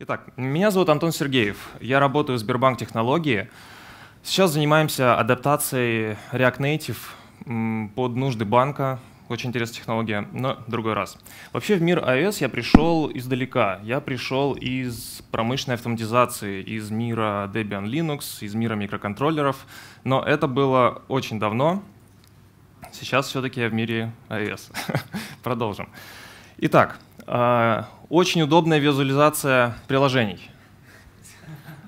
Итак, меня зовут Антон Сергеев. Я работаю в Сбербанк Технологии. Сейчас занимаемся адаптацией React Native под нужды банка. Очень интересная технология, но другой раз. Вообще в мир iOS я пришел издалека. Я пришел из промышленной автоматизации, из мира Debian Linux, из мира микроконтроллеров. Но это было очень давно. Сейчас все-таки я в мире iOS. Продолжим. Итак, очень удобная визуализация приложений.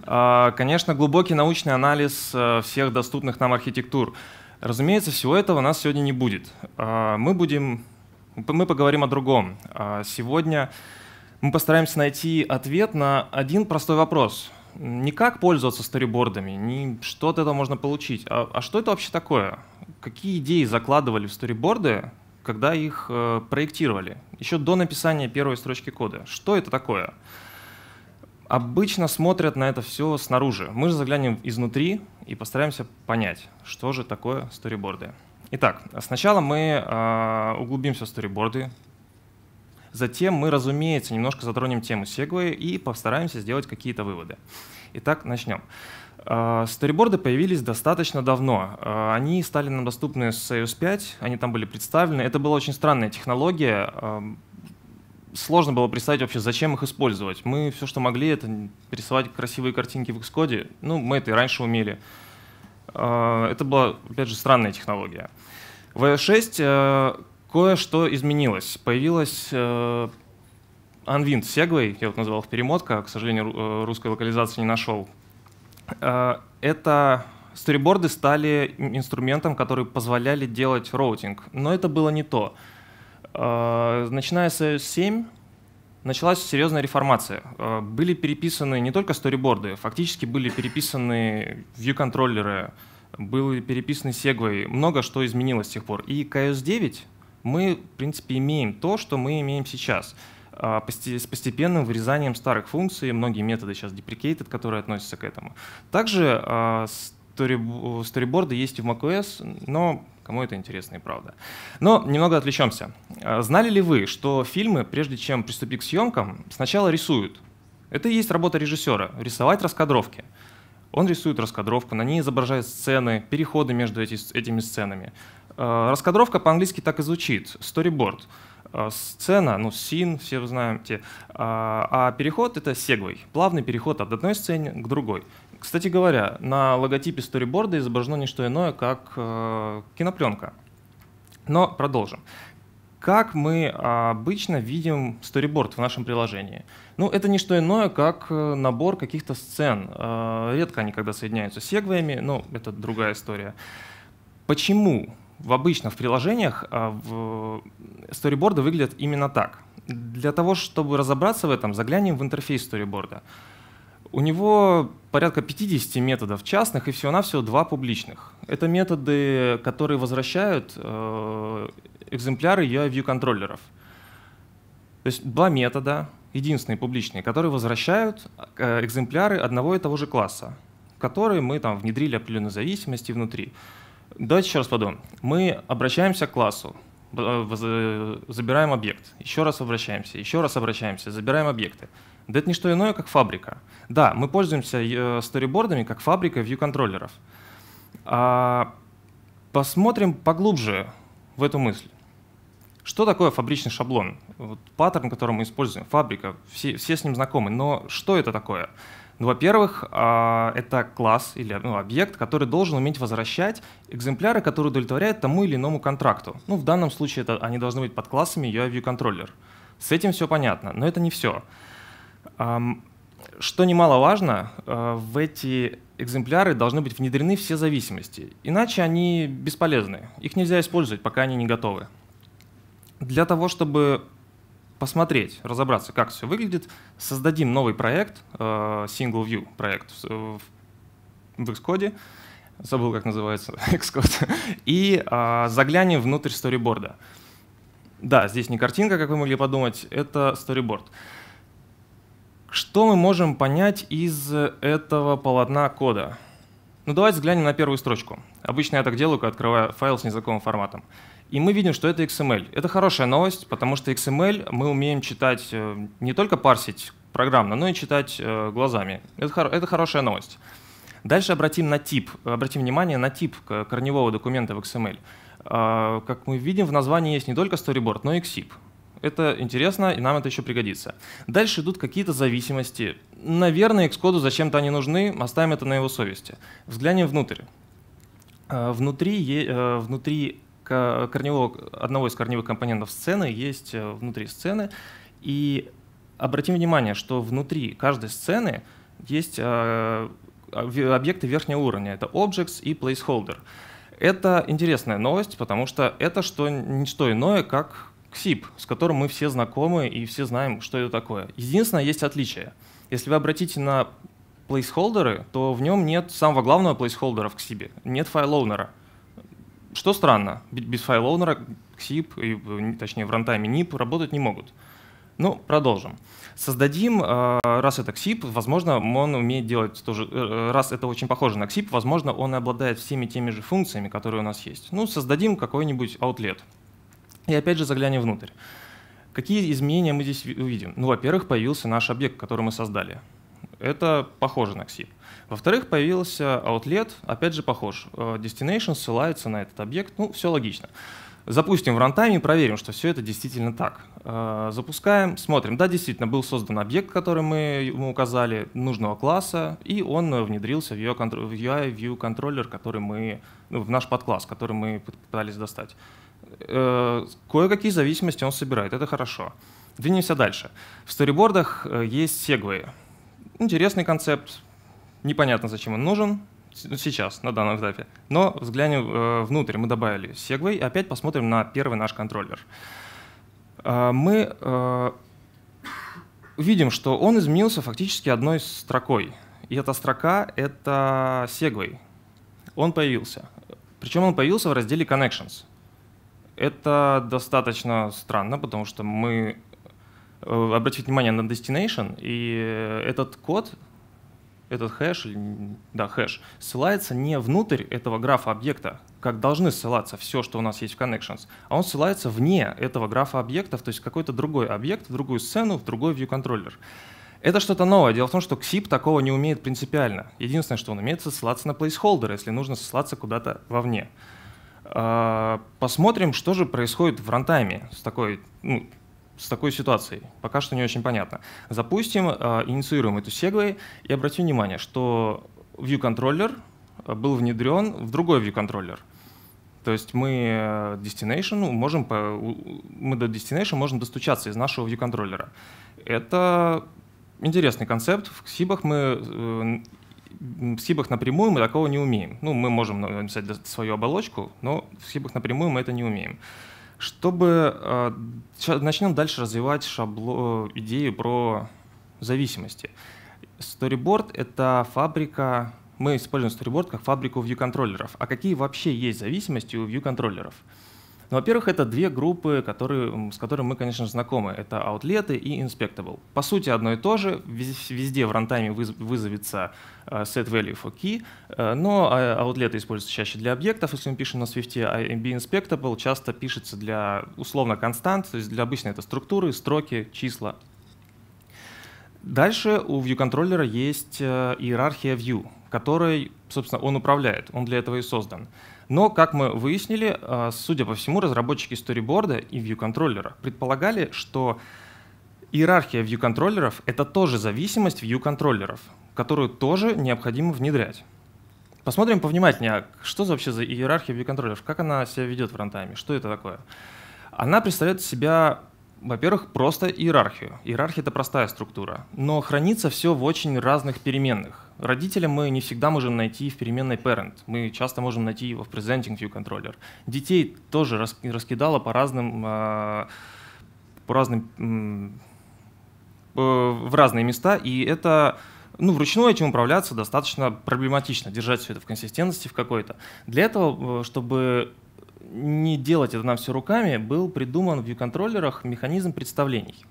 А, конечно, глубокий научный анализ э, всех доступных нам архитектур. Разумеется, всего этого у нас сегодня не будет. А, мы будем, мы поговорим о другом. Сегодня мы постараемся найти ответ на один простой вопрос. Не как пользоваться сторибордами, не что от этого можно получить, а, а что это вообще такое? Какие идеи закладывали в сториборды, когда их э, проектировали, еще до написания первой строчки кода. Что это такое? Обычно смотрят на это все снаружи. Мы же заглянем изнутри и постараемся понять, что же такое сториборды. Итак, сначала мы э, углубимся в сториборды, затем мы, разумеется, немножко затронем тему Segway и постараемся сделать какие-то выводы. Итак, начнем. А, сториборды появились достаточно давно. А, они стали нам доступны с iOS 5, они там были представлены. Это была очень странная технология. Сложно было представить вообще, зачем их использовать. Мы все, что могли, это рисовать красивые картинки в Xcode. Ну, мы это и раньше умели. А, это была, опять же, странная технология. В iOS 6 э, кое-что изменилось. Появилась Unwind Segway, я вот назвал их перемотка, к сожалению, э, русской локализации не нашел. Э, это сториборды стали инструментом, который позволяли делать роутинг, но это было не то. Э, начиная с iOS 7 началась серьезная реформация. Э, были переписаны не только сториборды, фактически были переписаны view-контроллеры, были переписаны Segway, много что изменилось с тех пор. И к iOS 9 мы, в принципе, имеем то, что мы имеем сейчас — с постепенным вырезанием старых функций, многие методы сейчас deprecated, которые относятся к этому. Также а, сториборды есть и в macOS, но кому это интересно и правда. Но немного отвлечемся. А, знали ли вы, что фильмы, прежде чем приступить к съемкам, сначала рисуют? Это и есть работа режиссера — рисовать раскадровки. Он рисует раскадровку, на ней изображает сцены, переходы между эти, этими сценами. Раскадровка по-английски так и звучит — storyboard — а, сцена, ну, син, все вы знаете, а, а переход — это сегвей, плавный переход от одной сцены к другой. Кстати говоря, на логотипе сториборда изображено не что иное, как э, кинопленка. Но продолжим. Как мы обычно видим сториборд в нашем приложении? Ну, это не что иное, как э, набор каких-то сцен. Э, редко они когда соединяются с сегваями, но это другая история. Почему в обычно в приложениях а, сториборды выглядят именно так. Для того, чтобы разобраться в этом, заглянем в интерфейс сториборда. У него порядка 50 методов частных и всего-навсего два публичных. Это методы, которые возвращают э, экземпляры UI-view контроллеров. То есть два метода, единственные публичные, которые возвращают э, экземпляры одного и того же класса, которые мы там внедрили определенные зависимости внутри. Давайте еще раз подумаем. Мы обращаемся к классу, э, забираем объект, еще раз обращаемся, еще раз обращаемся, забираем объекты. Да это не что иное, как фабрика. Да, мы пользуемся э, сторибордами как фабрика view-контроллеров. А посмотрим поглубже в эту мысль. Что такое фабричный шаблон? Вот паттерн, который мы используем, фабрика, все, все с ним знакомы, но что это такое? Ну, во-первых, а, это класс или ну, объект, который должен уметь возвращать экземпляры, которые удовлетворяют тому или иному контракту. Ну, в данном случае это, они должны быть под классами UI-View С этим все понятно, но это не все. Что немаловажно, а, в эти экземпляры должны быть внедрены все зависимости, иначе они бесполезны. Их нельзя использовать, пока они не готовы. Для того, чтобы посмотреть, разобраться, как все выглядит, создадим новый проект, э, Single View проект в Xcode, забыл, как называется, Xcode, и а, заглянем внутрь сториборда. Да, здесь не картинка, как вы могли подумать, это сториборд. Что мы можем понять из этого полотна кода? Ну давайте взглянем на первую строчку. Обычно я так делаю, когда открываю файл с незнакомым форматом. И мы видим, что это XML. Это хорошая новость, потому что XML мы умеем читать, э, не только парсить программно, но и читать э, глазами. Это, это хорошая новость. Дальше обратим на тип, обратим внимание на тип корневого документа в XML. А, как мы видим, в названии есть не только storyboard, но и XIP. Это интересно, и нам это еще пригодится. Дальше идут какие-то зависимости. Наверное, Xcode зачем-то они нужны, оставим это на его совести. Взглянем внутрь. А, внутри, э, внутри корневого, одного из корневых компонентов сцены есть э, внутри сцены, и обратим внимание, что внутри каждой сцены есть э, объекты верхнего уровня. Это objects и placeholder. Это интересная новость, потому что это что, не что иное, как XIP, с которым мы все знакомы и все знаем, что это такое. Единственное, есть отличие. Если вы обратите на placeholder, то в нем нет самого главного placeholder в XIP, нет файлоунера. Что странно, без файлоунера XIP, и, точнее в рантайме NIP работать не могут. Ну, продолжим. Создадим, э, раз это XIP, возможно, он умеет делать тоже, э, раз это очень похоже на XIP, возможно, он обладает всеми теми же функциями, которые у нас есть. Ну, создадим какой-нибудь outlet. И опять же заглянем внутрь. Какие изменения мы здесь увидим? Ну, во-первых, появился наш объект, который мы создали. Это похоже на XIP. Во-вторых, появился outlet, опять же похож. Э, destination ссылается на этот объект, ну, все логично. Запустим в рантайме и проверим, что все это действительно так. Э, запускаем, смотрим. Да, действительно, был создан объект, который мы ему указали, нужного класса, и он внедрился в UI View Controller, который мы, ну, в наш подкласс, который мы пытались достать. Э, кое-какие зависимости он собирает, это хорошо. Двинемся дальше. В сторибордах э, есть сегвей. Интересный концепт, непонятно, зачем он нужен, ну, сейчас, на данном этапе. Но взглянем э, внутрь, мы добавили Segway, и опять посмотрим на первый наш контроллер. Э, мы э, видим, что он изменился фактически одной строкой. И эта строка — это Segway. Он появился. Причем он появился в разделе Connections. Это достаточно странно, потому что мы э, обратите внимание на destination, и этот код этот хэш, да, хэш, ссылается не внутрь этого графа объекта, как должны ссылаться все, что у нас есть в connections, а он ссылается вне этого графа объектов, то есть какой-то другой объект, в другую сцену, в другой view контроллер. Это что-то новое. Дело в том, что XIP такого не умеет принципиально. Единственное, что он умеет, ссылаться на placeholder, если нужно ссылаться куда-то вовне. А, посмотрим, что же происходит в рантайме с такой ну, с такой ситуацией? Пока что не очень понятно. Запустим, э, инициируем эту Segway и обратим внимание, что view-контроллер э, был внедрен в другой view-контроллер. То есть мы э, destination можем, мы до destination можем достучаться из нашего view-контроллера. Это интересный концепт. В Сибах мы в Сибах напрямую мы такого не умеем. Ну, мы можем написать свою оболочку, но в Сибах напрямую мы это не умеем. Чтобы э, начнем дальше развивать шабло, идею про зависимости. Storyboard — это фабрика, мы используем Storyboard как фабрику view-контроллеров. А какие вообще есть зависимости у view-контроллеров? Ну, во-первых, это две группы, которые, с которыми мы, конечно знакомы. Это аутлеты и inspectable. По сути, одно и то же. Везде в рантайме вызовется э, set value for key, э, но аутлеты используются чаще для объектов, если мы пишем на Swift, а inspectable часто пишется для условно констант, то есть для обычной это структуры, строки, числа. Дальше у view контроллера есть э, иерархия view, которой, собственно, он управляет, он для этого и создан. Но, как мы выяснили, а, судя по всему, разработчики сториборда и view-контроллера предполагали, что иерархия view-контроллеров — это тоже зависимость view-контроллеров, которую тоже необходимо внедрять. Посмотрим повнимательнее, что вообще за иерархия view-контроллеров, как она себя ведет в рантайме, что это такое. Она представляет себя во-первых, просто иерархию. Иерархия — это простая структура, но хранится все в очень разных переменных. Родителя мы не всегда можем найти в переменной parent, мы часто можем найти его в presenting view controller. Детей тоже раскидало по разным, а, по разным, в разные места, и это ну, вручную этим управляться достаточно проблематично, держать все это в консистентности в какой-то. Для этого, э, чтобы не делать это нам все руками, был придуман в view-контроллерах механизм представлений.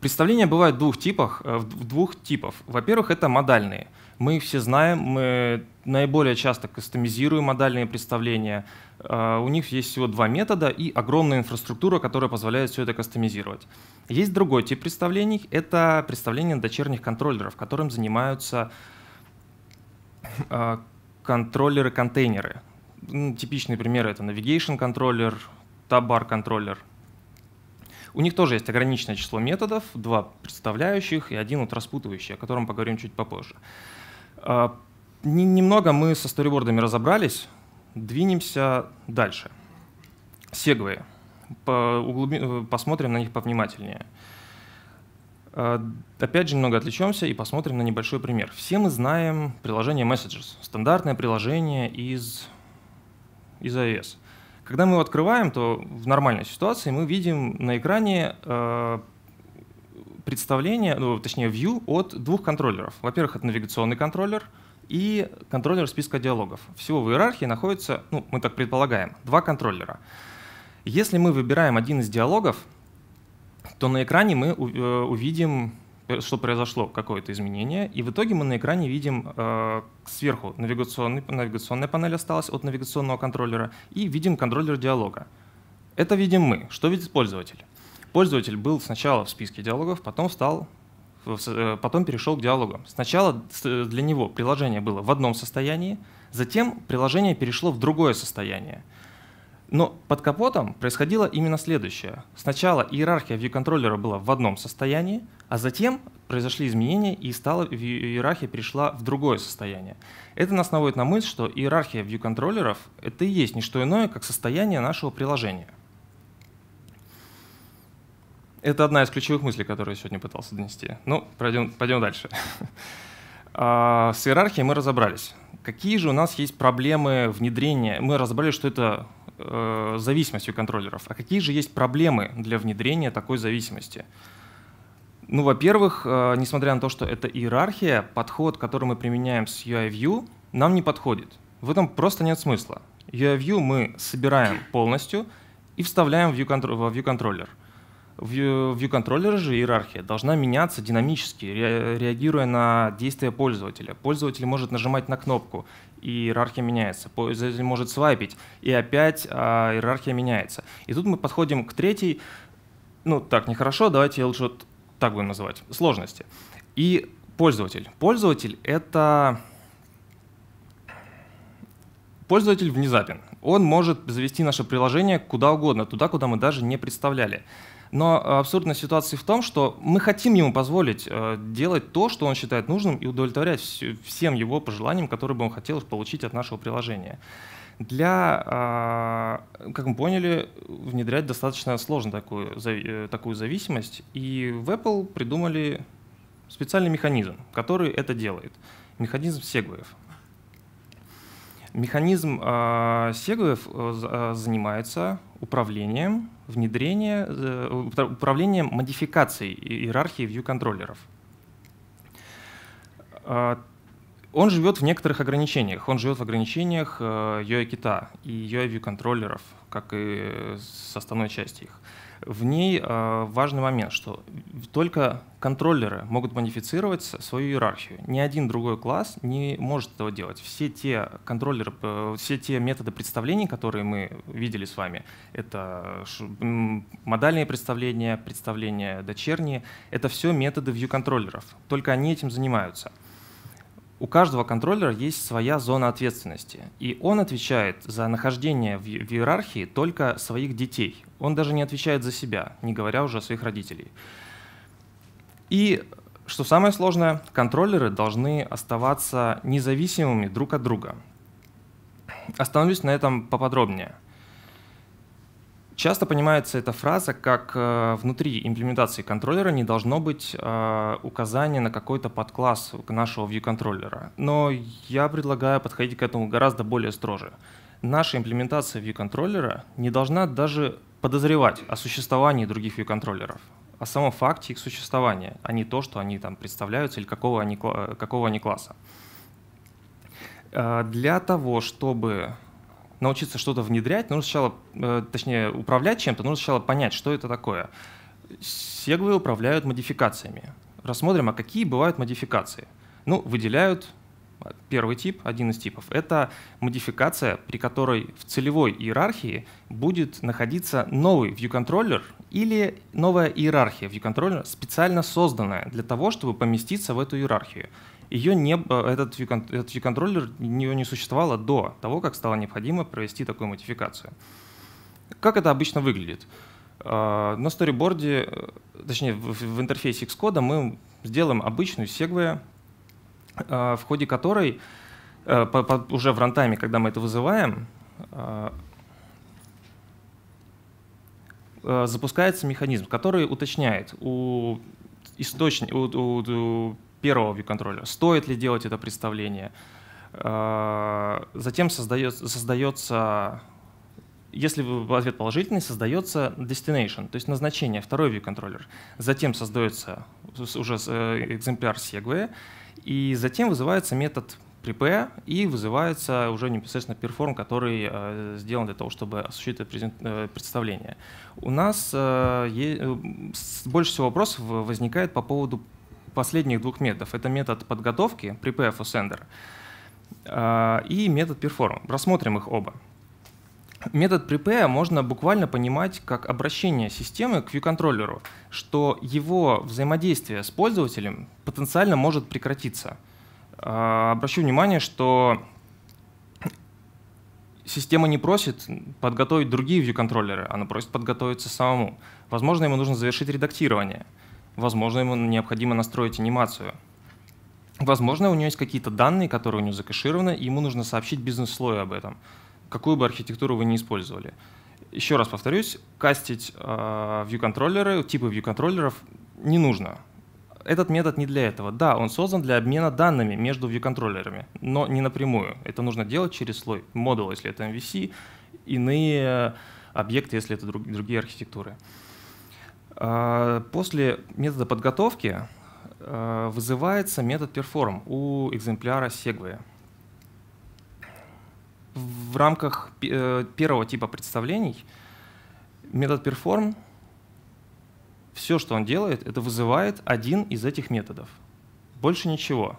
Представления бывают двух типах, э, двух типов. Во-первых, это модальные. Мы все знаем, мы наиболее часто кастомизируем модальные представления. Э, у них есть всего два метода и огромная инфраструктура, которая позволяет все это кастомизировать. Есть другой тип представлений, это представления дочерних контроллеров, которым занимаются э, контроллеры-контейнеры. Типичные примеры — это navigation контроллер, tab-bar контроллер — у них тоже есть ограниченное число методов, два представляющих и один вот распутывающий, о котором поговорим чуть попозже. А, немного мы со сторибордами разобрались, двинемся дальше. Сегвы. Посмотрим на них повнимательнее. А, опять же, немного отвлечемся и посмотрим на небольшой пример. Все мы знаем приложение Messages, стандартное приложение из, из iOS. Когда мы его открываем, то в нормальной ситуации мы видим на экране э, представление, ну, точнее, view от двух контроллеров. Во-первых, это навигационный контроллер и контроллер списка диалогов. Всего в иерархии находится, ну, мы так предполагаем, два контроллера. Если мы выбираем один из диалогов, то на экране мы э, увидим что произошло какое-то изменение, и в итоге мы на экране видим э, сверху навигационный, навигационная панель осталась от навигационного контроллера, и видим контроллер диалога. Это видим мы. Что видит пользователь? Пользователь был сначала в списке диалогов, потом стал э, потом перешел к диалогам. Сначала для него приложение было в одном состоянии, затем приложение перешло в другое состояние. Но под капотом происходило именно следующее. Сначала иерархия view-контроллера была в одном состоянии, а затем произошли изменения и стала, иерархия перешла в другое состояние. Это нас наводит на мысль, что иерархия view-контроллеров — это и есть не что иное, как состояние нашего приложения. Это одна из ключевых мыслей, которую я сегодня пытался донести. Ну, пойдем, пойдем дальше. А, с иерархией мы разобрались. Какие же у нас есть проблемы внедрения? Мы разобрали, что это э, зависимостью контроллеров. А какие же есть проблемы для внедрения такой зависимости? Ну, во-первых, э, несмотря на то, что это иерархия, подход, который мы применяем с UI-View, нам не подходит. В этом просто нет смысла. UI-View мы собираем полностью и вставляем в view-контроллер. В view-контроллере же иерархия должна меняться динамически, реагируя на действия пользователя. Пользователь может нажимать на кнопку, и иерархия меняется. Пользователь может свайпить, и опять а, иерархия меняется. И тут мы подходим к третьей, ну так, нехорошо, давайте я лучше вот так будем называть, сложности. И пользователь. Пользователь — это... Пользователь внезапен. Он может завести наше приложение куда угодно, туда, куда мы даже не представляли. Но абсурдная ситуация в том, что мы хотим ему позволить э, делать то, что он считает нужным, и удовлетворять всем его пожеланиям, которые бы он хотел получить от нашего приложения. Для, а, как мы поняли, внедрять достаточно сложно такую, э, такую зависимость, и в Apple придумали специальный механизм, который это делает. Механизм сегвеев. Механизм э, сегвеев э, занимается управлением внедрения, управлением модификацией иерархии view-контроллеров. Он живет в некоторых ограничениях. Он живет в ограничениях UI-кита э, и UI-view контроллеров, как и составной части их. В ней э, важный момент, что только контроллеры могут модифицировать свою иерархию. Ни один другой класс не может этого делать. Все те контроллеры, э, все те методы представлений, которые мы видели с вами, это модальные представления, представления дочерние, это все методы view контроллеров. Только они этим занимаются у каждого контроллера есть своя зона ответственности, и он отвечает за нахождение в, в иерархии только своих детей. Он даже не отвечает за себя, не говоря уже о своих родителей. И что самое сложное, контроллеры должны оставаться независимыми друг от друга. Остановлюсь на этом поподробнее – Часто понимается эта фраза как э, внутри имплементации контроллера не должно быть э, указания на какой-то подкласс нашего view-контроллера. Но я предлагаю подходить к этому гораздо более строже. Наша имплементация view-контроллера не должна даже подозревать о существовании других view-контроллеров, о самом факте их существования, а не то, что они там представляются или какого они, какого они класса. Э, для того, чтобы научиться что-то внедрять, нужно сначала, э, точнее, управлять чем-то, нужно сначала понять, что это такое. Сегвы управляют модификациями. Рассмотрим, а какие бывают модификации. Ну, выделяют первый тип, один из типов. Это модификация, при которой в целевой иерархии будет находиться новый view-контроллер или новая иерархия view-контроллера, специально созданная для того, чтобы поместиться в эту иерархию. Ее не, этот view-контроллер ее не существовало до того, как стало необходимо провести такую модификацию. Как это обычно выглядит? А, на сториборде, э, точнее в интерфейсе Xcode мы сделаем обычную сегве, в ходе которой э, уже в рантайме, когда мы это вызываем, э, запускается механизм, который уточняет у, источник, у, у, у первого view-контроллера, стоит ли делать это представление. Затем создается, создается если ответ положительный, создается destination, то есть назначение, второй view контроллер. Затем создается уже э, экземпляр Segway, и затем вызывается метод prepare и вызывается уже непосредственно perform, который э, сделан для того, чтобы осуществить э, представление. У нас э, больше всего вопросов возникает по поводу последних двух методов. Это метод подготовки prepare for sender и метод perform. Рассмотрим их оба. Метод prepare можно буквально понимать как обращение системы к view-контроллеру, что его взаимодействие с пользователем потенциально может прекратиться. А, обращу внимание, что система не просит подготовить другие view-контроллеры, она просит подготовиться самому. Возможно, ему нужно завершить редактирование. Возможно, ему необходимо настроить анимацию. Возможно, у него есть какие-то данные, которые у него закэшированы, и ему нужно сообщить бизнес-слою об этом какую бы архитектуру вы не использовали. Еще раз повторюсь, кастить э, view-контроллеры, типы view-контроллеров не нужно. Этот метод не для этого. Да, он создан для обмена данными между view-контроллерами, но не напрямую. Это нужно делать через слой модул, если это MVC, иные объекты, если это другие архитектуры. А, после метода подготовки а, вызывается метод perform у экземпляра Segway в рамках э, первого типа представлений метод perform, все, что он делает, это вызывает один из этих методов. Больше ничего.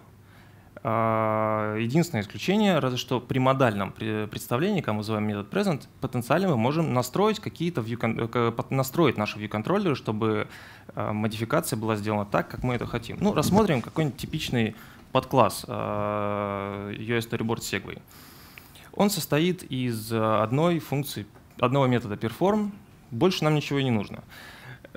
А, единственное исключение, разве что при модальном представлении, как мы называем метод present, потенциально мы можем настроить какие-то э, настроить наши view контроллеры, чтобы а, модификация была сделана так, как мы это хотим. Ну, рассмотрим какой-нибудь типичный подкласс а, US Storyboard Segway. Он состоит из одной функции, одного метода perform, больше нам ничего и не нужно.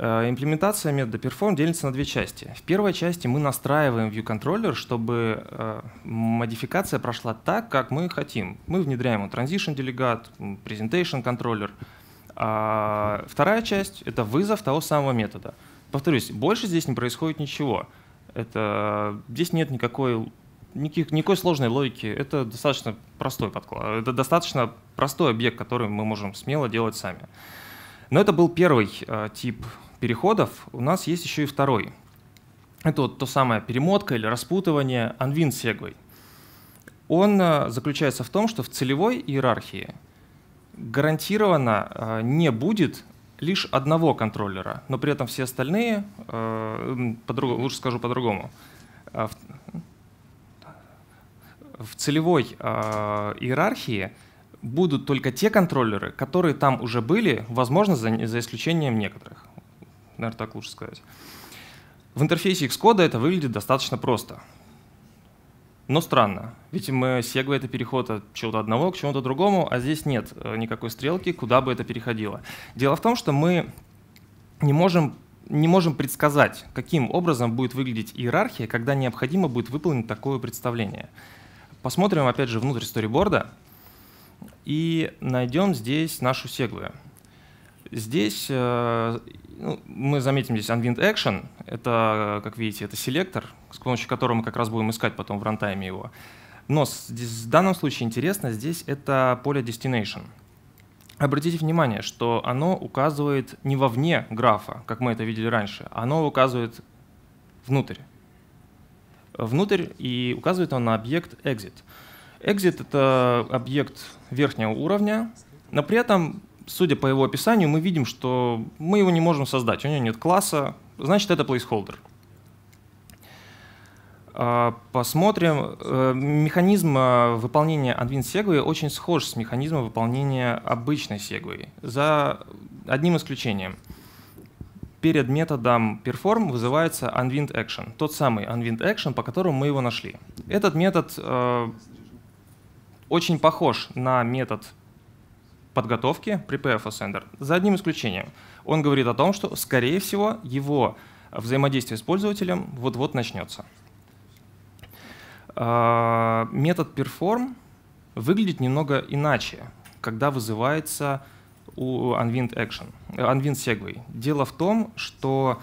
Имплементация метода perform делится на две части. В первой части мы настраиваем view-контроллер, чтобы э, модификация прошла так, как мы хотим. Мы внедряем transition делегат, presentation контроллер. А вторая часть — это вызов того самого метода. Повторюсь, больше здесь не происходит ничего. Это, здесь нет никакой никаких, никакой сложной логики. Это достаточно простой подклад. Это достаточно простой объект, который мы можем смело делать сами. Но это был первый э, тип переходов. У нас есть еще и второй. Это вот то самое перемотка или распутывание unwin segway. Он э, заключается в том, что в целевой иерархии гарантированно э, не будет лишь одного контроллера, но при этом все остальные, э, лучше скажу по-другому, в целевой иерархии будут только те контроллеры, которые там уже были, возможно, за исключением некоторых. Наверное, так лучше сказать. В интерфейсе Xcode это выглядит достаточно просто. Но странно, ведь мы Segway это переход от чего-то одного к чему-то другому, а здесь нет э, никакой стрелки, куда бы это переходило. Дело в том, что мы не можем, не можем предсказать, каким образом будет выглядеть иерархия, когда необходимо будет выполнить такое представление. Посмотрим опять же внутрь сториборда и найдем здесь нашу сегвы. Здесь э, ну, мы заметим здесь unwind action. Это, как видите, это селектор, с помощью которого мы как раз будем искать потом в рантайме его. Но здесь, в данном случае интересно, здесь это поле destination. Обратите внимание, что оно указывает не вовне графа, как мы это видели раньше, оно указывает внутрь внутрь и указывает он на объект exit. Exit — это объект верхнего уровня, но при этом судя по его описанию, мы видим, что мы его не можем создать. У него нет класса, значит, это placeholder. А, посмотрим. Э, механизм э, выполнения Unwind Segway очень схож с механизмом выполнения обычной Segway, за одним исключением. Перед методом perform вызывается unwind action, тот самый unwind action, по которому мы его нашли. Этот метод э, очень похож на метод подготовки prepare for sender, за одним исключением. Он говорит о том, что, скорее всего, его взаимодействие с пользователем вот-вот начнется. А, метод perform выглядит немного иначе, когда вызывается у unwind action, unwind segway. Дело в том, что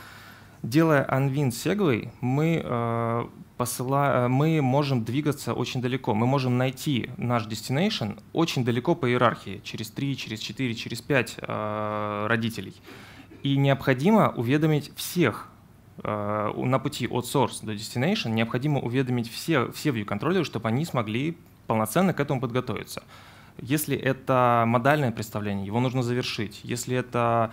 делая unwind segway, мы, э, посыла, мы можем двигаться очень далеко. Мы можем найти наш destination очень далеко по иерархии, через 3, через 4, через 5 э, родителей. И необходимо уведомить всех Э, на пути от source до destination необходимо уведомить все, все view-контроллеры, чтобы они смогли полноценно к этому подготовиться. Если это модальное представление, его нужно завершить. Если это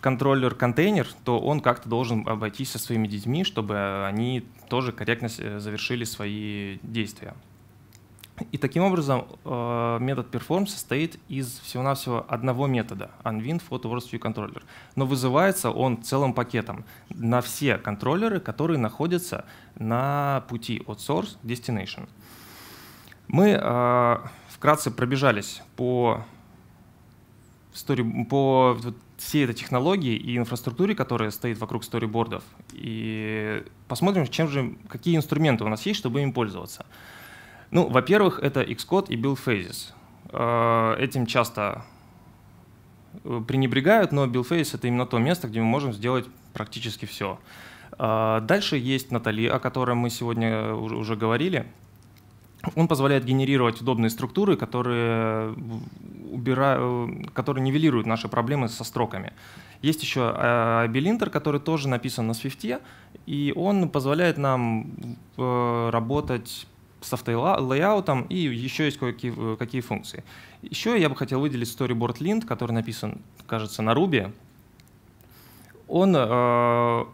контроллер-контейнер, то он как-то должен обойтись со своими детьми, чтобы они тоже корректно завершили свои действия. И таким образом э, метод perform состоит из всего-навсего одного метода unwind photo view controller. Но вызывается он целым пакетом на все контроллеры, которые находятся на пути от source к destination. Мы э, вкратце пробежались по, story, по всей этой технологии и инфраструктуре, которая стоит вокруг сторибордов, и посмотрим, чем же, какие инструменты у нас есть, чтобы им пользоваться. Ну, во-первых, это Xcode и Build Phases. Э, этим часто э, пренебрегают, но Build Phase — это именно то место, где мы можем сделать практически все. Э, дальше есть Натали, о которой мы сегодня уже говорили. Он позволяет генерировать удобные структуры, которые, убирают, которые нивелируют наши проблемы со строками. Есть еще Abilinter, который тоже написан на Swift, и он позволяет нам работать с автолейаутом и еще есть кое-какие какие функции. Еще я бы хотел выделить Storyboard Lint, который написан, кажется, на Ruby. Он э,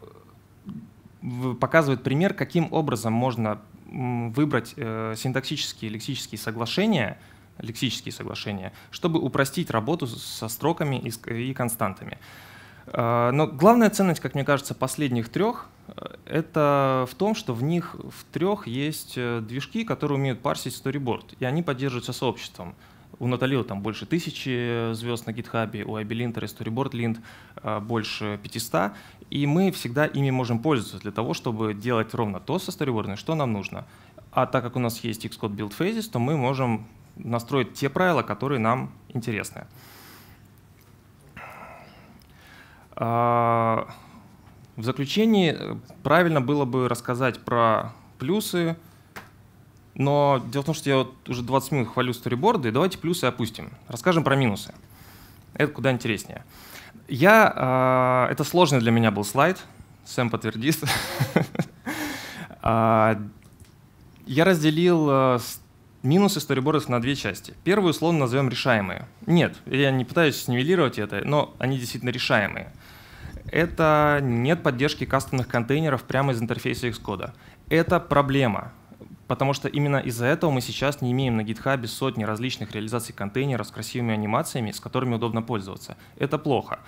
показывает пример, каким образом можно выбрать э, синтаксические лексические соглашения, лексические соглашения, чтобы упростить работу со строками и, и константами. Э, но главная ценность, как мне кажется, последних трех это в том, что в них в трех есть э, движки, которые умеют парсить storyboard, и они поддерживаются сообществом. У Наталио там больше тысячи звезд на гитхабе, у Abilinter и StoryboardLint э, больше 500, и мы всегда ими можем пользоваться для того, чтобы делать ровно то со storyboard, что нам нужно. А так как у нас есть Xcode Build Phases, то мы можем настроить те правила, которые нам интересны. А, в заключении э, правильно было бы рассказать про плюсы, но дело в том, что я вот уже 20 минут хвалю сториборды, давайте плюсы опустим. Расскажем про минусы. Это куда интереснее. Я, э, это сложный для меня был слайд, Сэм подтвердит. А, я разделил э, минусы сторибордов на две части. Первую условно назовем решаемые. Нет, я не пытаюсь снивелировать это, но они действительно решаемые это нет поддержки кастомных контейнеров прямо из интерфейса Xcode. Это проблема, потому что именно из-за этого мы сейчас не имеем на GitHub сотни различных реализаций контейнеров с красивыми анимациями, с которыми удобно пользоваться. Это плохо.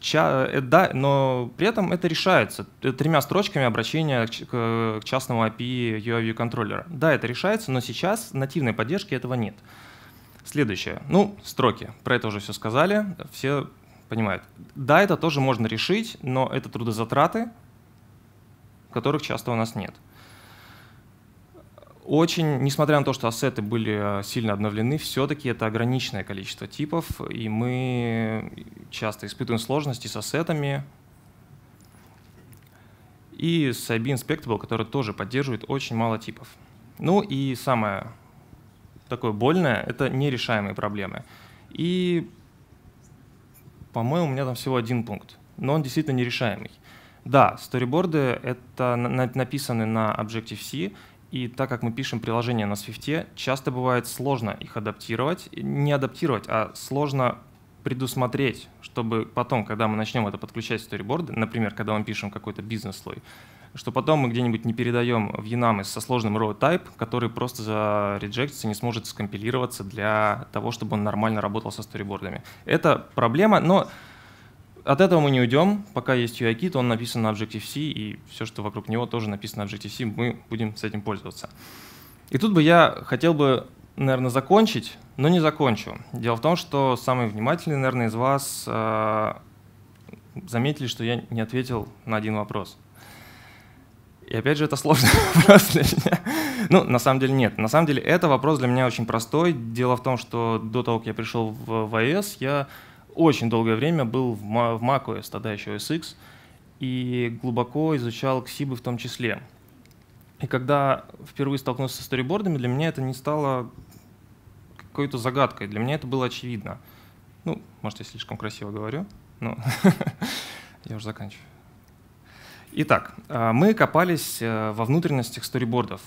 Ча э, да, но при этом это решается тремя строчками обращения к, частному API UIV контроллера. Да, это решается, но сейчас нативной поддержки этого нет. Следующее. Ну, строки. Про это уже все сказали. Все понимает. Да, это тоже можно решить, но это трудозатраты, которых часто у нас нет. Очень, несмотря на то, что ассеты были э, сильно обновлены, все-таки это ограниченное количество типов, и мы часто испытываем сложности с ассетами. И с IB Inspectable, который тоже поддерживает очень мало типов. Ну и самое такое больное — это нерешаемые проблемы. И по-моему, у меня там всего один пункт, но он действительно нерешаемый. Да, сториборды это написаны на Objective-C, И так как мы пишем приложения на Swift, часто бывает сложно их адаптировать. Не адаптировать, а сложно предусмотреть, чтобы потом, когда мы начнем это подключать в сториборды, например, когда мы пишем какой-то бизнес-слой, что потом мы где-нибудь не передаем в Enum со сложным row type, который просто за реджектится, не сможет скомпилироваться для того, чтобы он нормально работал со сторибордами. Это проблема, но от этого мы не уйдем. Пока есть UI-кит, он написан на Objective-C, и все, что вокруг него, тоже написано на Objective-C, мы будем с этим пользоваться. И тут бы я хотел бы, наверное, закончить, но не закончу. Дело в том, что самые внимательные, наверное, из вас э, заметили, что я не ответил на один вопрос. И опять же, это сложный вопрос для меня. Ну, на самом деле нет. На самом деле это вопрос для меня очень простой. Дело в том, что до того, как я пришел в iOS, я очень долгое время был в macOS, тогда еще SX, и глубоко изучал ксибы в том числе. И когда впервые столкнулся со сторибордами, для меня это не стало какой-то загадкой. Для меня это было очевидно. Ну, может, я слишком красиво говорю, но я уже заканчиваю. Итак, а, мы копались э, во внутренностях сторибордов,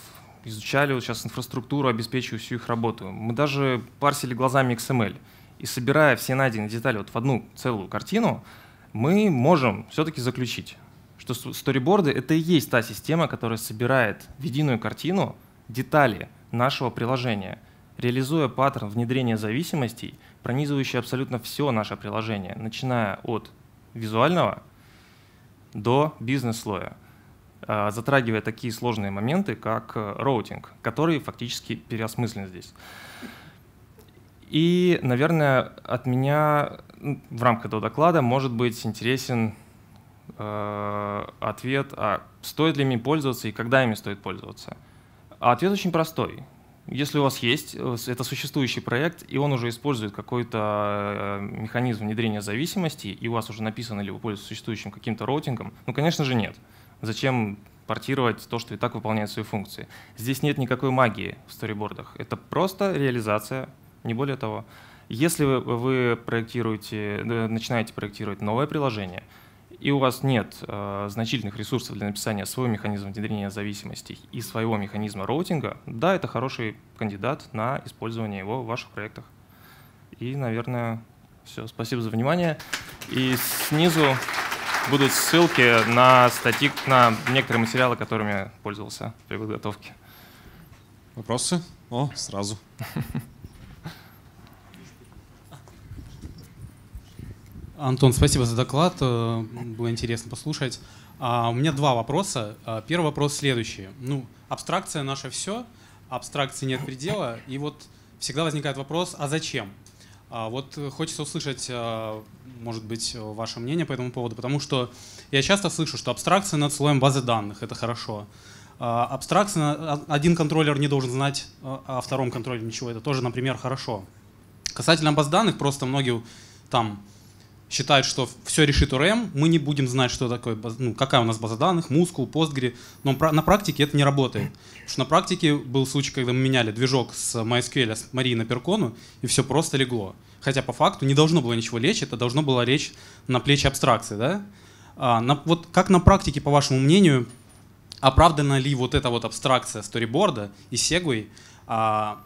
изучали вот сейчас инфраструктуру, обеспечивающую их работу. Мы даже парсили глазами XML — и собирая все найденные детали вот в одну целую картину, мы можем все-таки заключить, что сториборды — это и есть та система, которая собирает в единую картину детали нашего приложения, реализуя паттерн внедрения зависимостей, пронизывающий абсолютно все наше приложение, начиная от визуального до бизнес-слоя, а, затрагивая такие сложные моменты, как э, роутинг, который фактически переосмыслен здесь. И, наверное, от меня в рамках этого доклада может быть интересен э, ответ, а стоит ли ими пользоваться и когда ими стоит пользоваться. А ответ очень простой. Если у вас есть, э, это существующий проект, и он уже использует какой-то э, механизм внедрения зависимости, и у вас уже написано, или вы пользуетесь существующим каким-то роутингом, ну, конечно же, нет. Зачем портировать то, что и так выполняет свои функции? Здесь нет никакой магии в сторибордах. Это просто реализация не более того. Если вы, вы проектируете, начинаете проектировать новое приложение, и у вас нет э, значительных ресурсов для написания своего механизма внедрения зависимостей и своего механизма роутинга, да, это хороший кандидат на использование его в ваших проектах. И, наверное, все. Спасибо за внимание. И снизу будут ссылки на статьи, на некоторые материалы, которыми я пользовался при подготовке. Вопросы? О, сразу. Антон, спасибо за доклад. Э, было интересно послушать. А, у меня два вопроса. А, первый вопрос следующий. Ну, абстракция наша все, абстракции нет предела. И вот всегда возникает вопрос, а зачем? А, вот хочется услышать, может быть, ваше мнение по этому поводу, потому что я часто слышу, что абстракция над слоем базы данных — это хорошо. Абстракция, один контроллер не должен знать о втором контроллере ничего, это тоже, например, хорошо. Касательно баз данных, просто многие там считают, что все решит ORM, мы не будем знать, что такое, ну, какая у нас база данных, мускул, постгри, но на практике это не работает. Потому что на практике был случай, когда мы меняли движок с MySQL с Марии на Перкону, и все просто легло. Хотя по факту не должно было ничего лечь, это должно было лечь на плечи абстракции. Да? А, на, вот как на практике, по вашему мнению, оправдана ли вот эта вот абстракция сториборда и Segway а,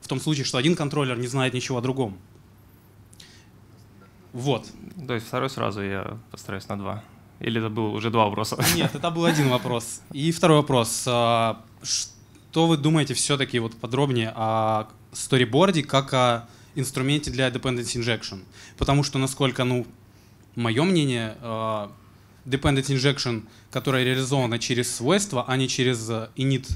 в том случае, что один контроллер не знает ничего о другом? Вот. То есть второй сразу я постараюсь на два. Или это был уже два вопроса? Нет, это был один вопрос. И второй вопрос. А, что вы думаете все-таки вот подробнее о сториборде как о инструменте для dependency injection? Потому что, насколько, ну, мое мнение, а, dependency injection, которая реализована через свойства, а не через init,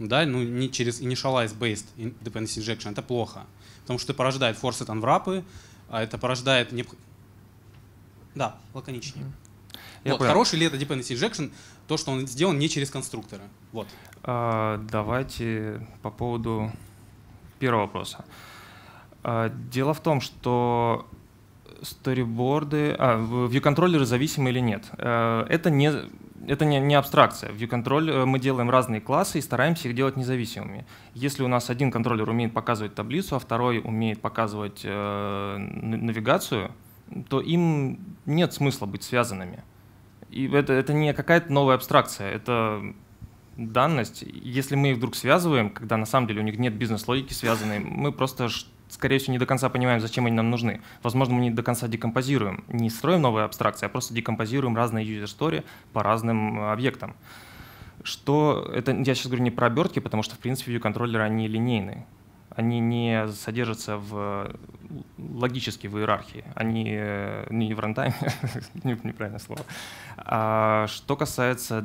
да, ну, не через initialize-based dependency injection, это плохо. Потому что порождает forced unwrap, а это порождает... Необх... Да, лаконичнее. Я вот, хороший ли это dependency injection, то, что он сделан не через конструкторы. Вот. А, давайте по поводу первого вопроса. А, дело в том, что сториборды, а, view-контроллеры зависимы или нет. А, это не это не, не абстракция. В ViewControl э, мы делаем разные классы и стараемся их делать независимыми. Если у нас один контроллер умеет показывать таблицу, а второй умеет показывать э, навигацию, то им нет смысла быть связанными. И это, это не какая-то новая абстракция, это данность. Если мы их вдруг связываем, когда на самом деле у них нет бизнес-логики связанной, мы просто, скорее всего, не до конца понимаем, зачем они нам нужны. Возможно, мы не до конца декомпозируем, не строим новые абстракции, а просто декомпозируем разные user-story по разным э, объектам. Что это, я сейчас говорю не про обертки, потому что, в принципе, view-контроллеры, они линейные. Они не содержатся в логически в иерархии, они э, не в рантайме, неправильное слово. А что касается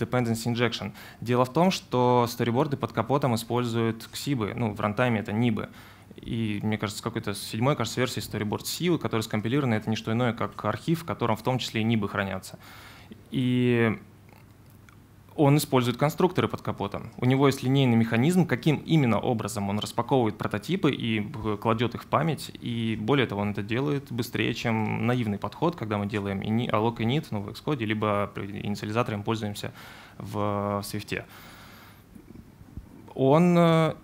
dependency injection. Дело в том, что сториборды под капотом используют ксибы, ну, в рантайме это нибы. И, мне кажется, какой-то седьмой, кажется, версии storyboard силы, который скомпилирован, это не что иное, как архив, в котором в том числе и нибы хранятся. И он использует конструкторы под капотом. У него есть линейный механизм, каким именно образом он распаковывает прототипы и кладет их в память. И более того, он это делает быстрее, чем наивный подход, когда мы делаем alloc init ну, в Xcode, либо инициализатором пользуемся в Swift. Он э,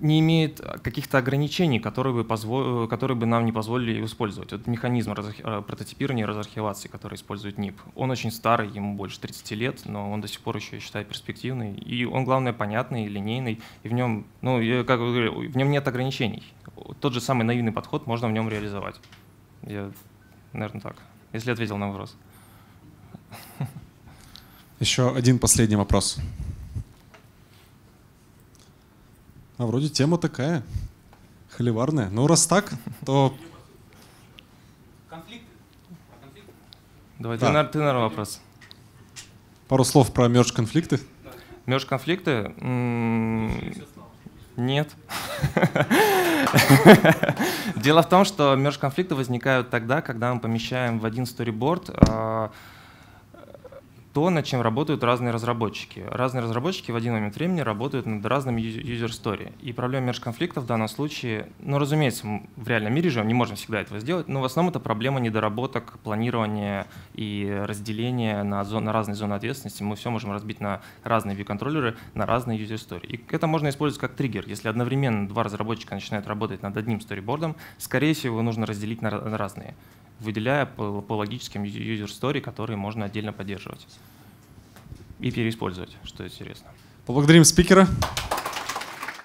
не имеет каких-то ограничений, которые бы, позво... которые бы нам не позволили использовать. Это механизм. Э, прототипирования и разархивации, который использует НИП. Он очень старый, ему больше 30 лет, но он до сих пор еще, я считаю, перспективный. И он, главное, понятный, линейный, и в нем, ну, как говорю, в нем нет ограничений. Тот же самый наивный подход можно в нем реализовать. Я, наверное, так. Если ответил на вопрос. Еще один последний вопрос. А вроде тема такая, холиварная. Ну, раз так, то... Конфликты. Давай, да. ты, ты, наверное, вопрос. Пару слов про мерж конфликты. Мерж конфликты? Нет. Дело в том, что мерж конфликты возникают тогда, когда мы помещаем в один сториборд а, то, над чем работают разные разработчики. Разные разработчики в один момент времени работают над разными story. И проблема межконфликта в данном случае, ну, разумеется, в реальном мире же не можем всегда этого сделать, но в основном это проблема недоработок, планирования и разделения на, зон, на разные зоны ответственности. Мы все можем разбить на разные view-контроллеры, на разные story. И это можно использовать как триггер. Если одновременно два разработчика начинают работать над одним сторибордом, скорее всего, нужно разделить на, на разные выделяя по, по логическим user story, которые можно отдельно поддерживать и переиспользовать, что интересно. Поблагодарим спикера.